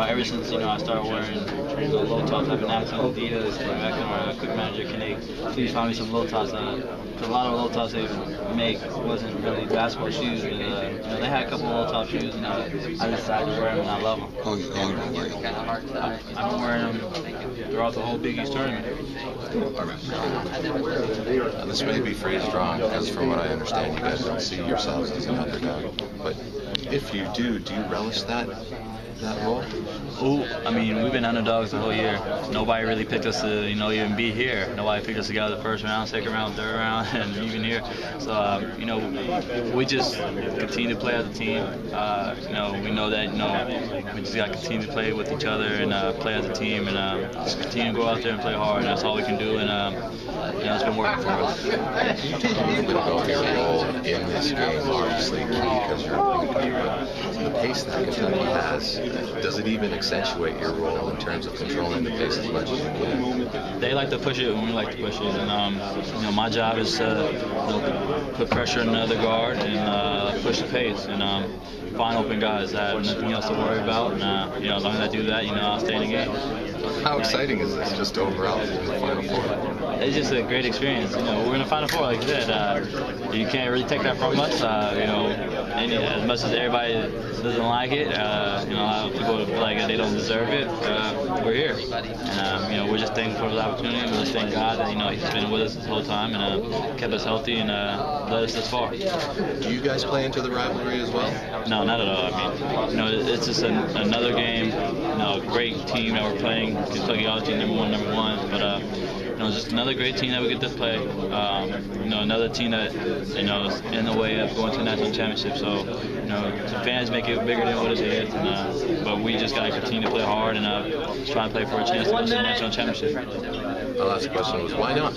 Ever since you know I started wearing the low tops, I've been asking Adidas, like back when our cook manager, can they please find me some low tops? Because a lot of low tops they make wasn't really basketball shoes. And, uh, you know, they had a couple low top shoes, and uh, I decided to wear them, and I love them. How long, how long have you been wearing them? I, I've been wearing them throughout the whole Big East tournament. Uh, this may be phrased wrong, because from what I understand, you guys don't see yourselves as an underdog. But if you do, do you relish that that role? Ooh, I mean, we've been underdogs the whole year. Nobody really picked us to, you know, even be here. Nobody picked us to get out of the first round, second round, third round, and even here. So, um, you know, we just continue to play as a team. Uh, you know, we know that, you know, we just got to continue to play with each other and uh, play as a team and uh, just continue to go out there and play hard. That's all we can do, and um, you know, it's been working for us. Role in this game? Obviously, key because you're the pace that Kentucky has, does it even accentuate your role in terms of controlling the pace as much as you can? They like to push it, and we like to push it. And um, you know, my job is to you know, put pressure on the other guard and uh, push the pace and um, find open guys. I have nothing else to worry about. And uh, you know, as long as I do that, you know, I'll stay in the game. How exciting is this just overall in the Final Four? It's just a great experience. You know, we're in the Final Four, like you said. Uh, you can't really take that from us. Uh, you know, and as much as everybody doesn't like it, uh, you know, people feel like they don't deserve it. Uh, we're here, and um, you know, we're just thankful for the opportunity. We just thank God that you know He's been with us this whole time and uh, kept us healthy and uh, led us this far. Do you guys play into the rivalry as well? No, not at all. I mean, you know, it's just an, another game. You know, great team that we're playing. Kentucky obviously number one, number one, but uh, you know, just another great team that we get to play. Um, you know, another team that you know is in the way of going to the national championship. So, you know, the fans make it bigger than what it is, and, uh, but we just got to continue to play hard and uh, try and play for a chance to win the national championship. The last question was, why not?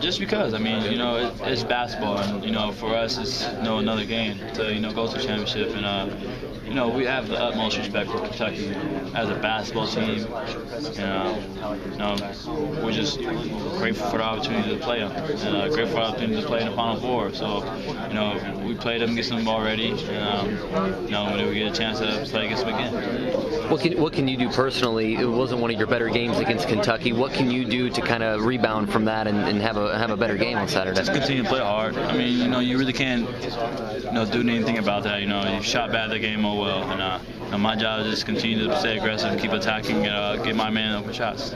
Just because, I mean, you know, it, it's basketball, and you know, for us, it's you know another game to you know go to the championship, and uh, you know, we have the utmost respect for Kentucky as a basketball team. You know, you know we're just grateful for the opportunity to play them, and uh, grateful for the opportunity to play in the Final Four. So, you know, we played them against them already, and um, you know, when we get a chance to play against them again. What can what can you do personally? It wasn't one of your better games against Kentucky. What can you do to kind of rebound from that and, and have a have a better game on Saturday? Just continue to play hard. I mean, you know, you really can't, you know, do anything about that. You know, you shot bad the game oh well, and uh, my job is just continue to stay aggressive, keep attacking, and uh, get my man open shots.